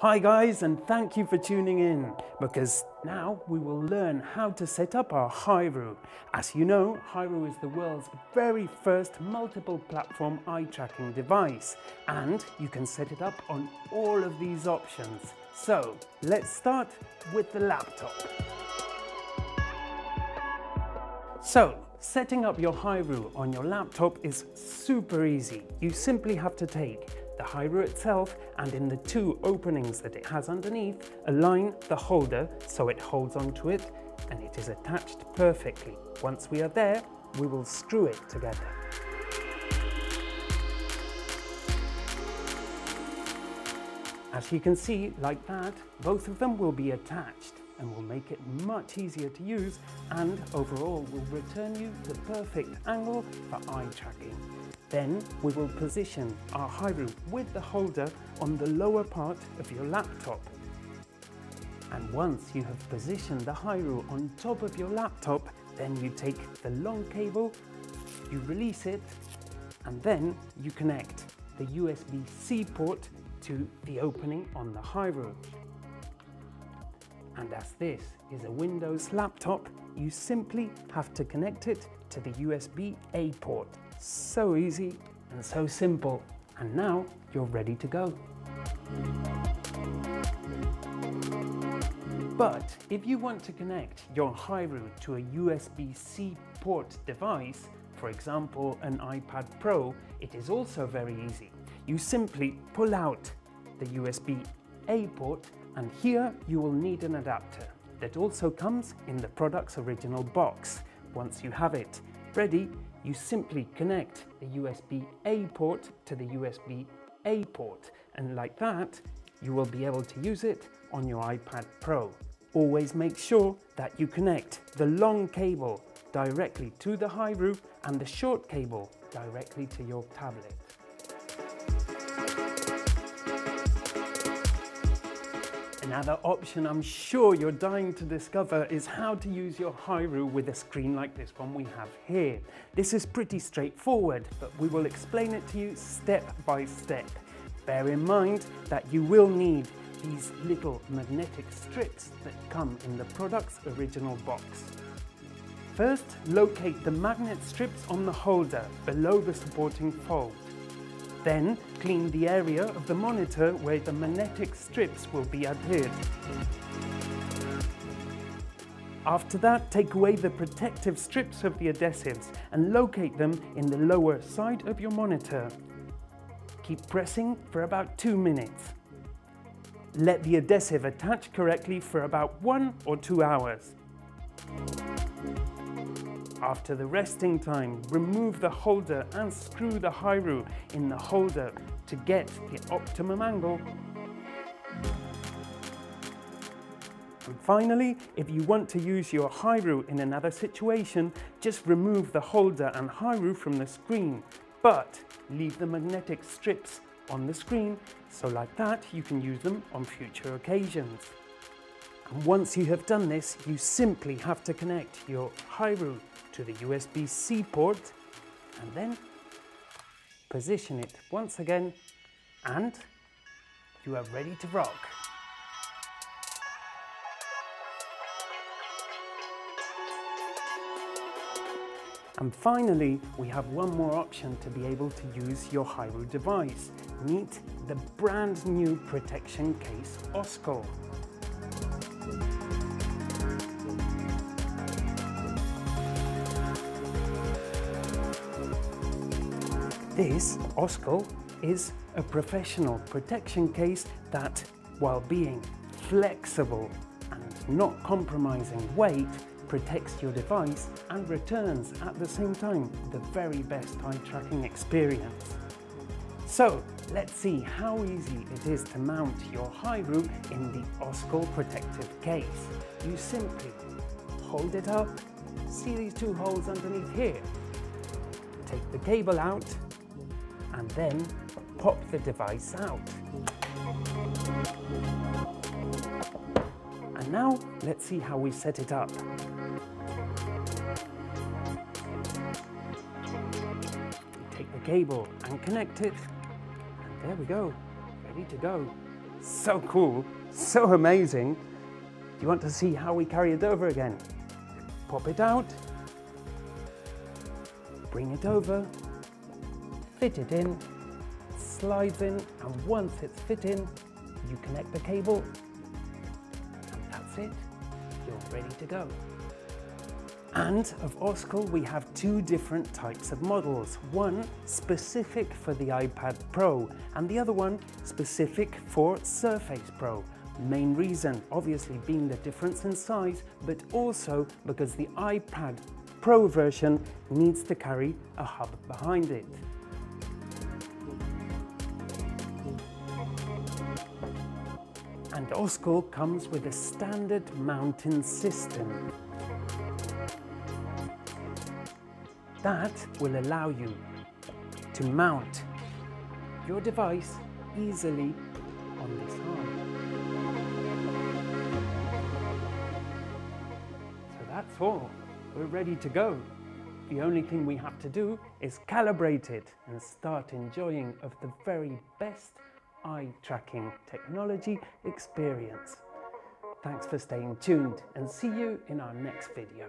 Hi guys and thank you for tuning in because now we will learn how to set up our Hiru. As you know, Hiru is the world's very first multiple platform eye tracking device and you can set it up on all of these options. So let's start with the laptop. So setting up your Hiru on your laptop is super easy. You simply have to take the Hiru itself and in the two openings that it has underneath, align the holder so it holds onto it and it is attached perfectly. Once we are there, we will screw it together. As you can see, like that, both of them will be attached and will make it much easier to use and overall will return you the perfect angle for eye tracking. Then we will position our Hiru with the holder on the lower part of your laptop. And once you have positioned the Hiru on top of your laptop, then you take the long cable, you release it, and then you connect the USB-C port to the opening on the Hiru. And as this is a Windows laptop, you simply have to connect it to the USB-A port. So easy and so simple. And now you're ready to go. But if you want to connect your Hiru to a USB-C port device, for example an iPad Pro, it is also very easy. You simply pull out the USB-A port and here you will need an adapter that also comes in the product's original box. Once you have it ready, you simply connect the USB-A port to the USB-A port and like that you will be able to use it on your iPad Pro. Always make sure that you connect the long cable directly to the Hiru and the short cable directly to your tablet. Another option I'm sure you're dying to discover is how to use your Hiru with a screen like this one we have here. This is pretty straightforward, but we will explain it to you step by step. Bear in mind that you will need these little magnetic strips that come in the product's original box. First, locate the magnet strips on the holder below the supporting fold. Then clean the area of the monitor where the magnetic strips will be adhered. After that, take away the protective strips of the adhesives and locate them in the lower side of your monitor. Keep pressing for about two minutes. Let the adhesive attach correctly for about one or two hours. After the resting time, remove the holder and screw the Hiru in the holder to get the optimum angle. And finally, if you want to use your Hiru in another situation, just remove the holder and Hiru from the screen, but leave the magnetic strips on the screen, so like that you can use them on future occasions. And once you have done this, you simply have to connect your Hiru to the USB-C port and then position it once again and you are ready to rock. And finally, we have one more option to be able to use your Hiru device. Meet the brand new protection case Oscol. This Oscol is a professional protection case that, while being flexible and not compromising weight, protects your device and returns at the same time the very best eye tracking experience. So let's see how easy it is to mount your Hiru in the Oscol protective case. You simply hold it up, see these two holes underneath here. Take the cable out and then pop the device out. And now let's see how we set it up. Take the cable and connect it, there we go, ready to go. So cool, so amazing. You want to see how we carry it over again? Pop it out, bring it over, fit it in, slides in, and once it's fit in, you connect the cable, and that's it. You're ready to go. And of Oscil, we have two different types of models. One specific for the iPad Pro, and the other one specific for Surface Pro. Main reason, obviously, being the difference in size, but also because the iPad Pro version needs to carry a hub behind it. And Oscil comes with a standard mounting system. That will allow you to mount your device easily on this arm. So that's all. We're ready to go. The only thing we have to do is calibrate it and start enjoying of the very best eye tracking technology experience. Thanks for staying tuned and see you in our next video.